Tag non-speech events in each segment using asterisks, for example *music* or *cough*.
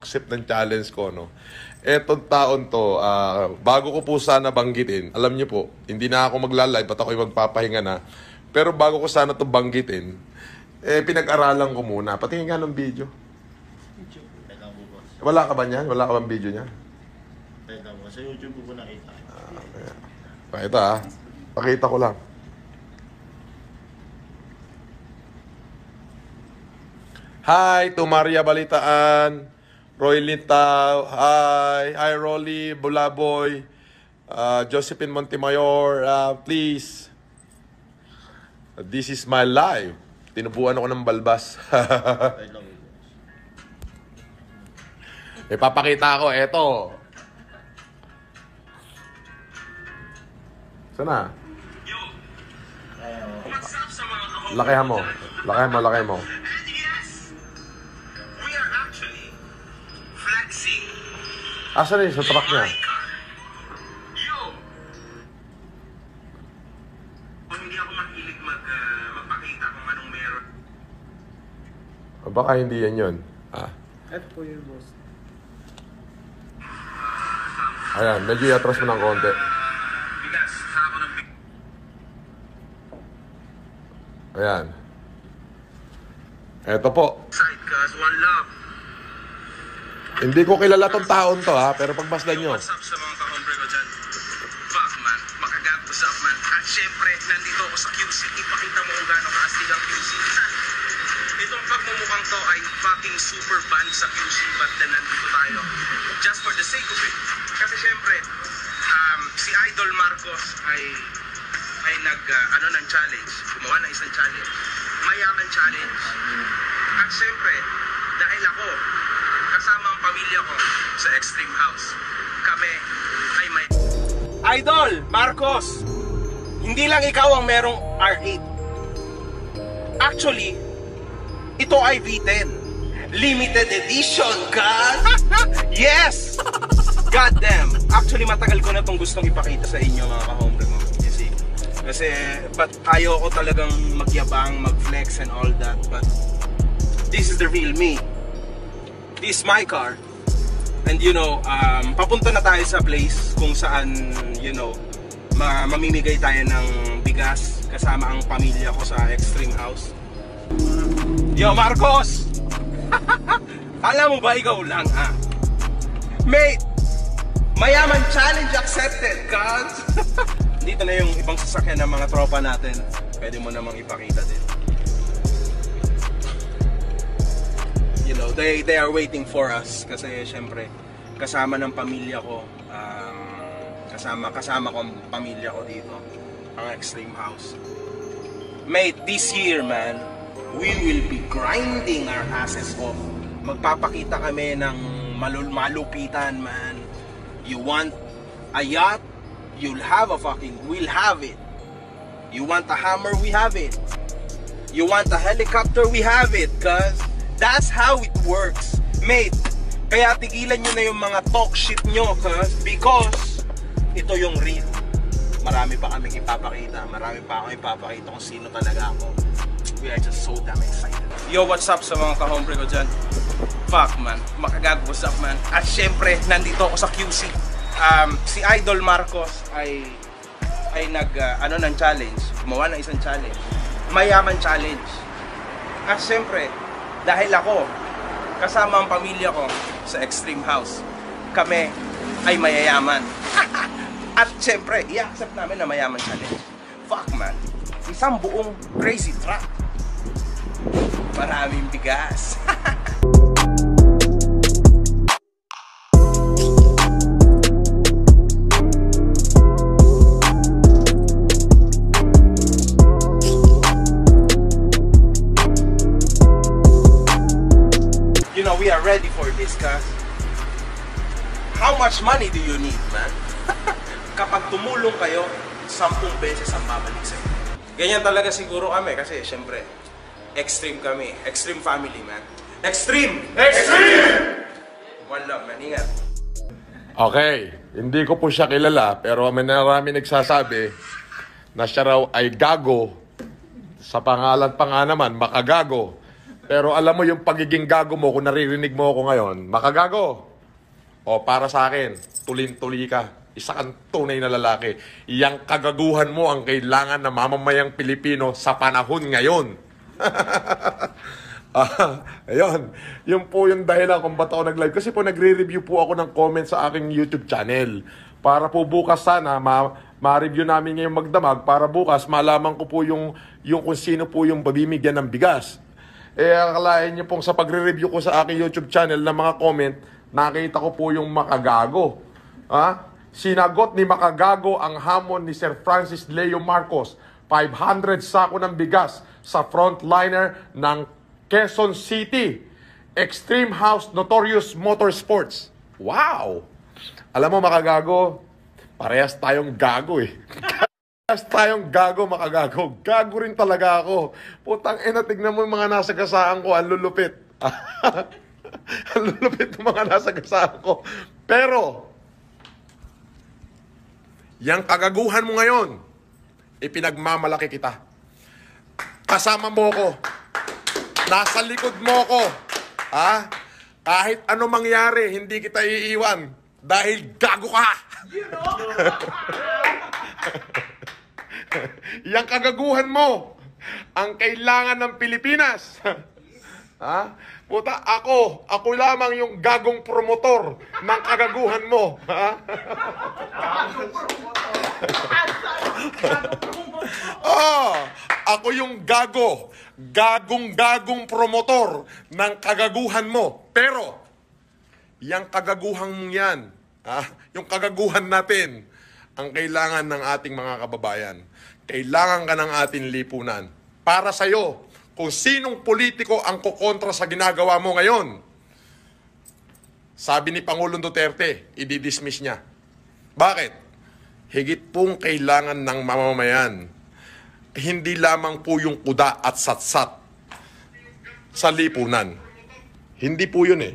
accept ng challenge ko, no? Etong taon to, ah, bago ko po sana banggitin, alam niyo po, hindi na ako magla-live at ako'y magpapahinga na. Pero bago ko sana to banggitin, eh, pinag-aralan ko muna. Patingin nga ng video. Boss. Wala ka ba niyan? Wala ka bang video niya? Teka po. Sa YouTube po nakita. Pakita ah. Pakita ko lang. Hi to Maria Balitaan, Roy Lintao, hi, hi Rolly, Bulaboy, uh, Josephine Montemayor, uh, please. This is my life. Tinubuan ako ng balbas. *laughs* Ipapakita ko, eto. Sana? Lakihan mo. Lakihan mo, lakihan mo. Asan yun sa truck niya? ah, magpakita kung anong meron. O baka hindi yan yun. Ah. Ito po yung boss. Ayan, medyo i-atras mo ng konti. Ayan. Eto po. side, cause one love. Hindi ko kilala tong taon to ha, pero pagbasdan nyo. What's up sa mga kahombre ko dyan? Fuck man, makagat what's up man. At syempre, nandito ako sa QC. Ipakita mo kung gaano kaastig ang QC. *laughs* Itong pagmumukhang to ay fucking super band sa QC but then nandito tayo just for the sake of it. Kasi syempre, um, si Idol Marcos ay ay nag uh, ano ng challenge, gumawa ng isang challenge. Mayaman challenge. At syempre, dahil ako, kasama ang pamilya ko sa Extreme House, kami ay may... Idol, Marcos! Hindi lang ikaw ang merong R8. Actually, ito ay V10. Limited edition, God! *laughs* yes! God damn! Actually, matagal ko na itong gustong ipakita sa inyo, mga ka-hombre. You see? Kasi, but ayaw ko talagang magyabang, mag-flex and all that. But, this is the real me. This is my car. And you know, um, papunta na tayo sa place kung saan, you know, ma mamimigay tayo ng bigas kasama ang pamilya ko sa Extreme House. Yo, Marcos! *laughs* Alam mo ba ikaw lang, ha? Mate! Mayaman challenge accepted, guys! *laughs* Dito na yung ibang sasakyan ng mga tropa natin. Pwede mo namang ipakita din. Know, they they are waiting for us kasi syempre kasama ng pamilya ko um, kasama kasama ko ang pamilya ko dito ang Extreme House. Mate, this year man, we will be grinding our asses off. Magpapakita kami ng malul malupitan man. You want a yacht? You'll have a fucking, we'll have it. You want a hammer? We have it. You want a helicopter? We have it, cuz that's how it works. Mate, kaya tigilan nyo na yung mga talk shit nyo, because ito yung real. Marami pa kaming ipapakita. Marami pa akong ipapakita kung sino talaga ako. We are just so damn excited. Yo, what's up sa mga kahombre ko dyan? Fuck man, makagag, what's up man? At syempre, nandito ako sa QC. Um, si Idol Marcos ay ay nag uh, ano ng challenge, gumawa ng isang challenge. Mayaman challenge. At syempre, dahil ako kasama ang pamilya ko sa Extreme House, kami ay mayayaman. *laughs* At syempre, i-accept namin na mayaman challenge. Fuck man, isang buong crazy truck. Maraming bigas. Cuz. How much money do you need, man? *laughs* Kapag tumulong kayo, sampung beses ang babalik sa inyo. Ganyan talaga siguro kami kasi syempre, extreme kami. Extreme family, man. Extreme! Extreme! One love, man. Ingat. Okay, hindi ko po siya kilala, pero may narami nagsasabi na siya raw ay gago. Sa pangalan pa nga naman, makagago. Pero alam mo yung pagiging gago mo, kung naririnig mo ako ngayon, makagago. O para sa akin, tulin-tuli ka. Isa kang tunay na lalaki. Iyang kagaguhan mo ang kailangan na mamamayang Pilipino sa panahon ngayon. *laughs* Ah, ayun. Yun po yung dahilan kung ba't ako nag-live. Kasi po nagre-review po ako ng comment sa aking YouTube channel. Para po bukas sana ma- ma-review namin ngayong magdamag para bukas malaman ko po yung, yung kung sino po yung babimigyan ng bigas. Eh, akalain niyo pong sa pagre-review ko sa aking YouTube channel ng mga comment, nakita ko po yung makagago. Ha? Sinagot ni Makagago ang hamon ni Sir Francis Leo Marcos. 500 sako ng bigas sa frontliner ng Quezon City. Extreme House Notorious Motorsports. Wow! Alam mo, makagago, parehas tayong gago eh. *laughs* Parehas tayong gago, makagago. Gago rin talaga ako. Putang ina, tignan mo yung mga nasa gasaan ko, ang lulupit. *laughs* ang lulupit ng mga nasa gasaan ko. Pero, yang kagaguhan mo ngayon, ipinagmamalaki kita. Kasama mo ko. Nasa likod mo ko. Ha? Kahit ano mangyari, hindi kita iiwan. Dahil gago ka. *laughs* *laughs* Yang kagaguhan mo, ang kailangan ng Pilipinas. ha? Puta, ako, ako lamang yung gagong promotor ng kagaguhan mo. Ha? Oh, *laughs* ako yung gago. Gagong-gagong promotor ng kagaguhan mo. Pero, yung kagaguhan mong yan, ah, yung kagaguhan natin, ang kailangan ng ating mga kababayan. Kailangan ka ng ating lipunan. Para sa'yo, kung sinong politiko ang kukontra sa ginagawa mo ngayon. Sabi ni Pangulong Duterte, i-dismiss niya. Bakit? higit pong kailangan ng mamamayan. Hindi lamang po yung kuda at satsat sa lipunan. Hindi po yun eh.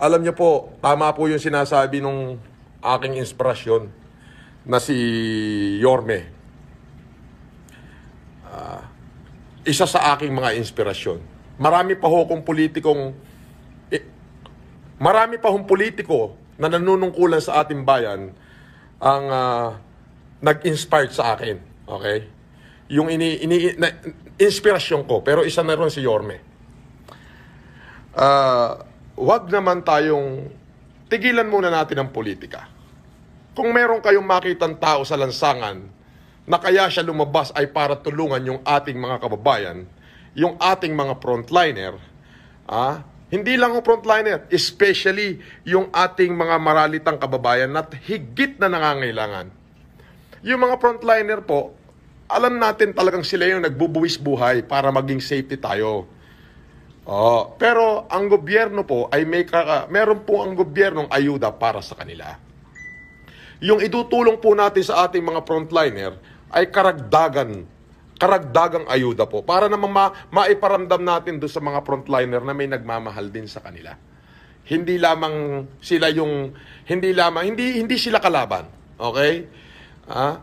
Alam niyo po, tama po yung sinasabi nung aking inspirasyon na si Yorme. Ah, isa sa aking mga inspirasyon. Marami pa ho kong politikong eh, marami pa hong politiko na nanunungkulan sa ating bayan ang ah, nag-inspire sa akin. Okay? Yung ini, ini na, inspirasyon ko, pero isa na rin si Yorme. Ah, wag naman tayong tigilan muna natin ang politika. Kung meron kayong makitang tao sa lansangan na kaya siya lumabas ay para tulungan yung ating mga kababayan, yung ating mga frontliner, ah, hindi lang ang frontliner, especially yung ating mga maralitang kababayan na higit na nangangailangan. Yung mga frontliner po, alam natin talagang sila yung nagbubuwis buhay para maging safety tayo. Oh, pero ang gobyerno po ay may kaka, meron po ang gobyernong ayuda para sa kanila. Yung itutulong po natin sa ating mga frontliner ay karagdagan, karagdagang ayuda po para naman ma, maiparamdam natin doon sa mga frontliner na may nagmamahal din sa kanila. Hindi lamang sila yung hindi lamang hindi hindi sila kalaban. Okay? Ah?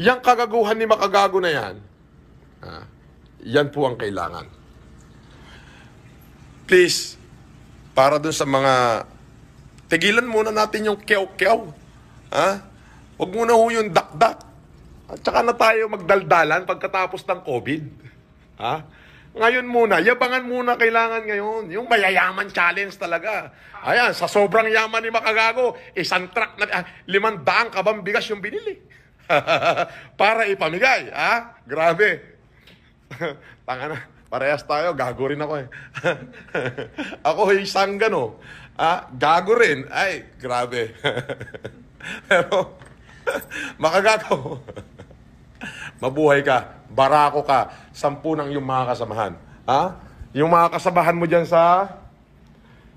Yang kagaguhan ni makagago na yan. Ah, yan po ang kailangan. Please, para dun sa mga tigilan muna natin yung kew-kew. Ha? Huwag muna ho yung dakdak. At saka na tayo magdaldalan pagkatapos ng COVID. Ha? Ngayon muna, yabangan muna kailangan ngayon. Yung mayayaman challenge talaga. Ayan, sa sobrang yaman ni Makagago, isang truck na, ah, limang daang kabang yung binili. *laughs* Para ipamigay. Ha? Grabe. *laughs* Tanga na. Parehas tayo, gago rin ako eh. *laughs* ako isang gano. Ah, gago rin. Ay, grabe. *laughs* Pero, makagago. Mabuhay ka, barako ka, sampu ng yung mga kasamahan. Ha? Yung mga kasamahan mo dyan sa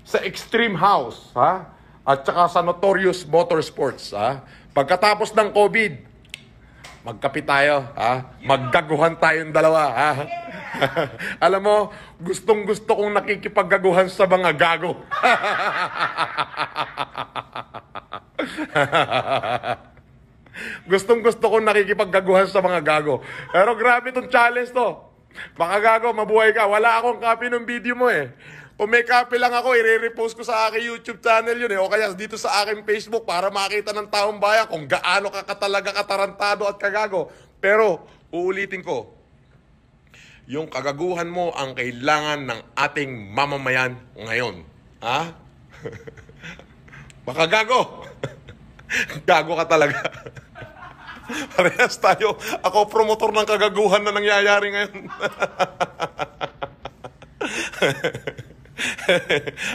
sa Extreme House, ha? At saka sa Notorious Motorsports, ha? Pagkatapos ng COVID, magkapit tayo, ha? Maggaguhan tayong dalawa, ha? *laughs* Alam mo, gustong gusto kong nakikipaggaguhan sa mga gago. *laughs* Gustong gusto kong nakikipaggaguhan sa mga gago. Pero grabe itong challenge to. Baka gago, mabuhay ka. Wala akong copy ng video mo eh. Kung may copy lang ako, i-repost ko sa aking YouTube channel yun eh. O kaya dito sa aking Facebook para makita ng taong bayan kung gaano ka katalaga katarantado at kagago. Pero, uulitin ko, yung kagaguhan mo ang kailangan ng ating mamamayan ngayon. Ha? *laughs* Baka gago. *laughs* gago ka talaga. *laughs* Parehas tayo. Ako promotor ng kagaguhan na nangyayari ngayon.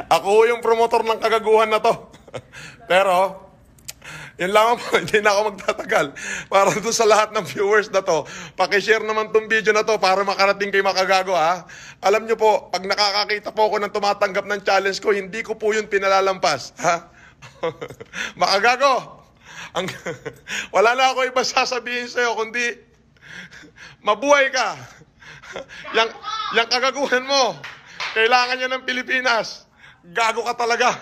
ako yung promotor ng kagaguhan na to. Pero, yun lang po, *laughs* hindi na ako magtatagal. Para doon sa lahat ng viewers na to, pakishare naman tong video na to para makarating kay Makagago ha. Alam nyo po, pag nakakakita po ako ng tumatanggap ng challenge ko, hindi ko po yun pinalalampas. Ha? *laughs* Makagago! Ang, *laughs* wala na ako iba sasabihin sa'yo, kundi mabuhay ka. yang, yang kagaguhan mo, kailangan niya ng Pilipinas. Gago ka talaga.